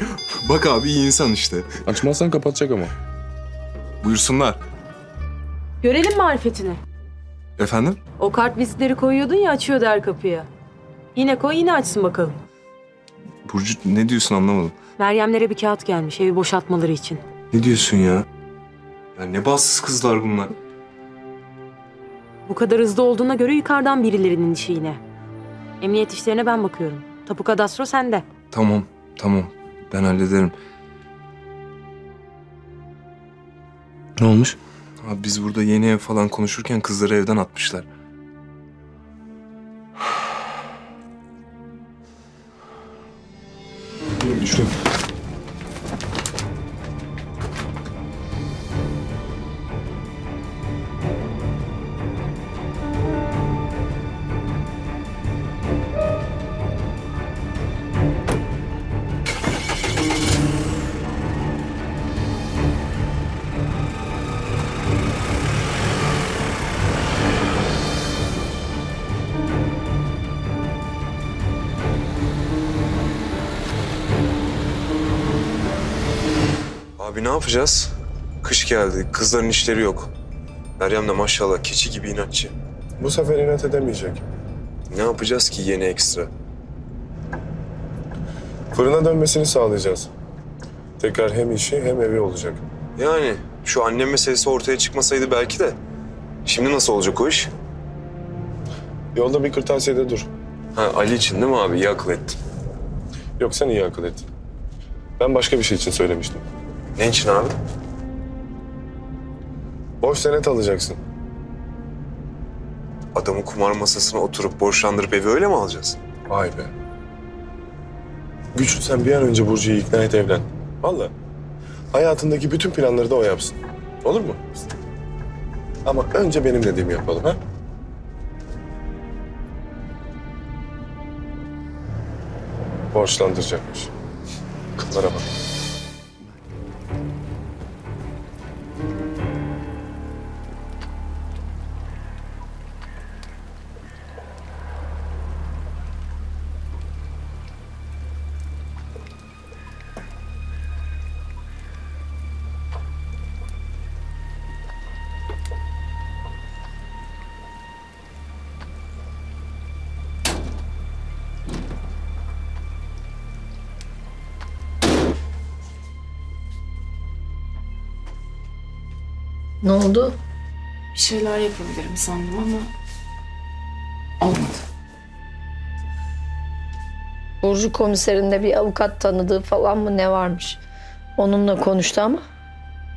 Bak abi iyi insan işte. Açmazsan kapatacak ama. Buyursunlar. Görelim marifetini. Efendim? O kart vizitleri koyuyordun ya açıyordu her kapıya. Yine koy yine açsın bakalım. Burcu ne diyorsun anlamadım. Meryemlere bir kağıt gelmiş evi boşaltmaları için. Ne diyorsun ya? Ya ne bassız kızlar bunlar. Bu kadar hızlı olduğuna göre yukarıdan birilerinin işi yine. Emniyet işlerine ben bakıyorum. Tapu kadastro sende. Tamam, tamam. Ben hallederim. Ne olmuş? Abi biz burada yeni ev falan konuşurken kızları evden atmışlar. Düşün. Abi ne yapacağız? Kış geldi, kızların işleri yok. Meryem de maşallah keçi gibi inatçı. Bu sefer inat edemeyecek. Ne yapacağız ki yeni ekstra? Fırına dönmesini sağlayacağız. Tekrar hem işi hem evi olacak. Yani şu annem meselesi ortaya çıkmasaydı belki de. Şimdi nasıl olacak o iş? Yolda bir kırtasiyede dur. Ha Ali için değil mi abi? İyi akıl ettin. Yok sen iyi akıl ettin. Ben başka bir şey için söylemiştim. Ne için abi? Boş senet alacaksın. Adamı kumar masasına oturup borçlandırıp evi öyle mi alacağız? Vay be. Güçlü sen bir an önce Burcu'yu ikna et evlen. Vallahi. Hayatındaki bütün planları da o yapsın. Olur mu? Ama önce benim dediğimi yapalım ha? Borçlandıracakmış. Kızlara bak. Ne oldu? Bir şeyler yapabilirim sandım ama olmadı. Burcu komiserinde bir avukat tanıdığı falan mı ne varmış? Onunla konuştu ama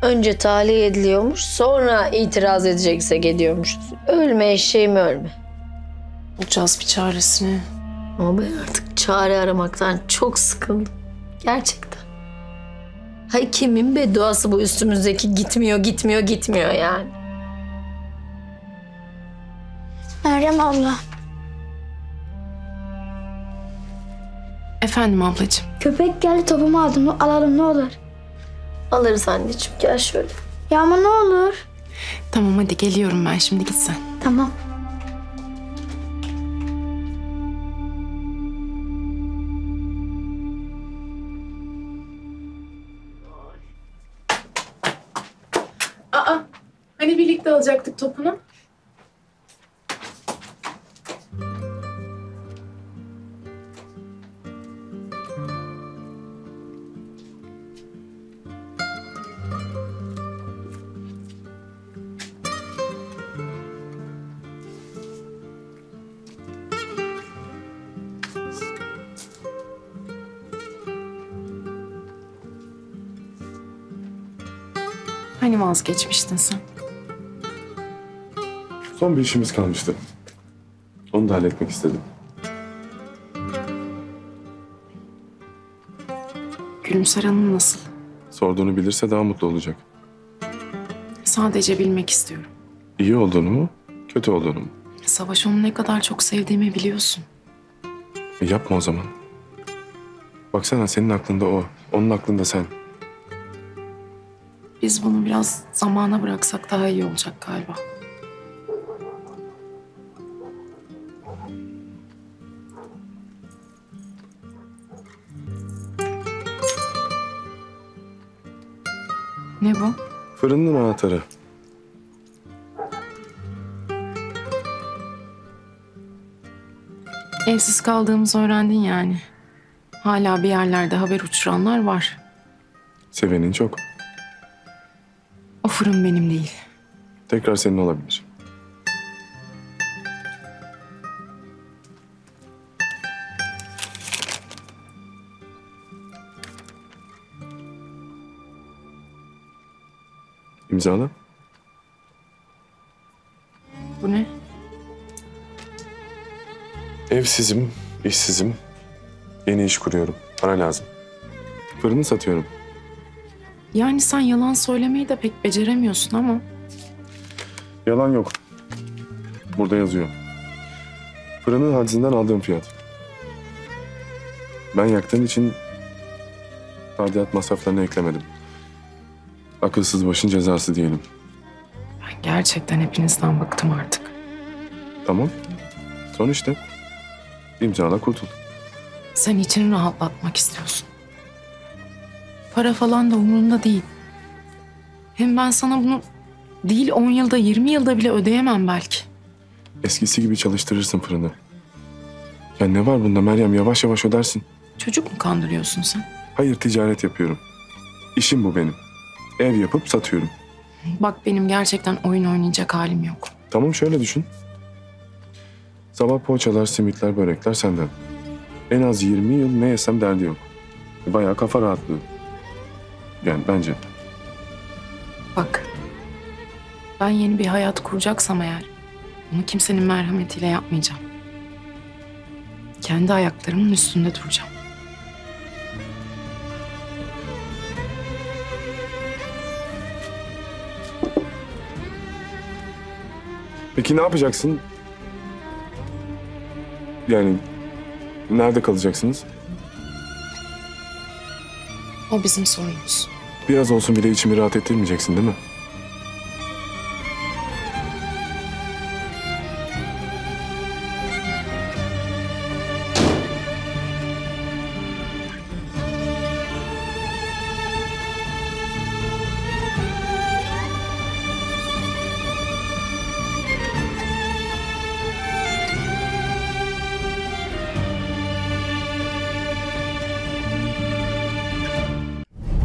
önce tahliye ediliyormuş sonra itiraz edecekse geliyormuş. Ölme eşeğim ölme. Bulacağız bir çaresini. Ama ben artık çare aramaktan çok sıkıldım. Gerçekten. Hay kimin bedduası bu üstümüzdeki gitmiyor, gitmiyor, gitmiyor yani. Meryem abla, Efendim ablacığım. köpek geldi topumu aldım. Alalım ne olur. Alırız anneciğim gel şöyle. Ya ama ne olur. Tamam hadi geliyorum ben şimdi git sen. Tamam. Aa hani birlikte alacaktık topunu? Hani vazgeçmiştin sen? Son bir işimiz kalmıştı. Onu da halletmek istedim. Gülümser Hanım nasıl? Sorduğunu bilirse daha mutlu olacak. Sadece bilmek istiyorum. İyi olduğunu mu, kötü olduğunu mu? Savaş onu ne kadar çok sevdiğimi biliyorsun. E yapma o zaman. Baksana senin aklında o, onun aklında sen. Biz bunu biraz zamana bıraksak daha iyi olacak galiba. Ne bu? Fırının anahtarı. Evsiz kaldığımızı öğrendin yani. Hala bir yerlerde haber uçuranlar var. Sevenin çok. Fırın benim değil. Tekrar senin olabilir. İmzala. Bu ne? Evsizim, işsizim. Yeni iş kuruyorum. Para lazım. Fırını satıyorum. Yani sen yalan söylemeyi de pek beceremiyorsun ama Yalan yok. Burada yazıyor. Fırının hadisinden aldığım fiyat. Ben yaktığım için tadilat masraflarını eklemedim. Akılsız başın cezası diyelim. ben gerçekten hepinizden bıktım artık. Tamam. Son işte. İmzala kurtul. Sen içini rahatlatmak istiyorsun. Para falan da umurumda değil. Hem ben sana bunu değil 10 yılda 20 yılda bile ödeyemem belki. Eskisi gibi çalıştırırsın fırını. Ya ne var bunda Meryem yavaş yavaş ödersin. Çocuk mu kandırıyorsun sen? Hayır ticaret yapıyorum. İşim bu benim. Ev yapıp satıyorum. Bak benim gerçekten oyun oynayacak halim yok. Tamam şöyle düşün. Sabah poğaçalar, simitler, börekler senden. En az 20 yıl ne yesem derdi yok. Bayağı kafa rahatlığı. Yani bence. Bak. Ben yeni bir hayat kuracaksam eğer bunu kimsenin merhametiyle yapmayacağım. Kendi ayaklarımın üstünde duracağım. Peki ne yapacaksın? Yani nerede kalacaksınız? O bizim sorunumuz. Biraz olsun bile içimi rahat ettirmeyeceksin değil mi?